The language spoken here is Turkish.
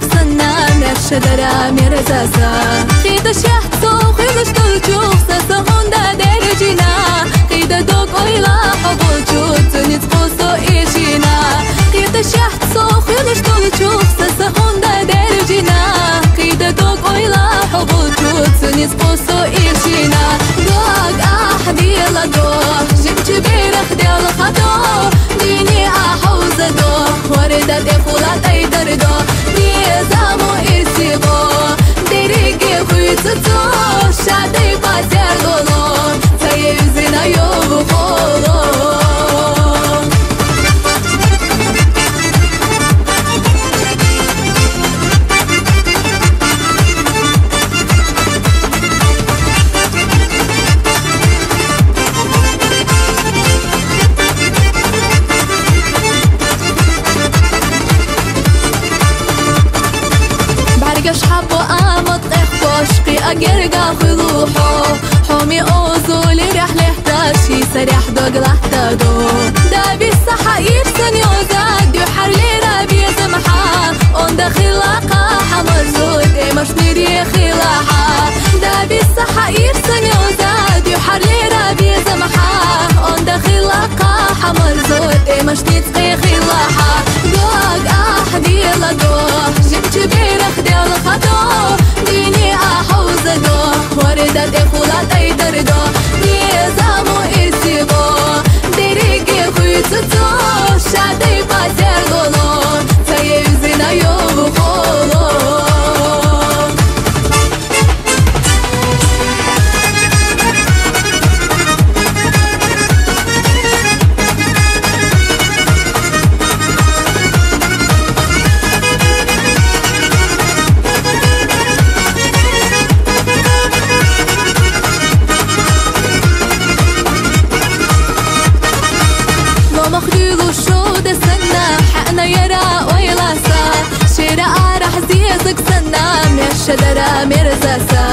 Як за нам, як ще дарам і резаза Ти дощ я хто, ти дощ дощу Улица Цоша, ты потернула قرقة خضوحو حومي أوزو لرحلة احتاج شي سريح دوق لحتاجو دابي الصحاير Sığsınam yaşadarım erzasam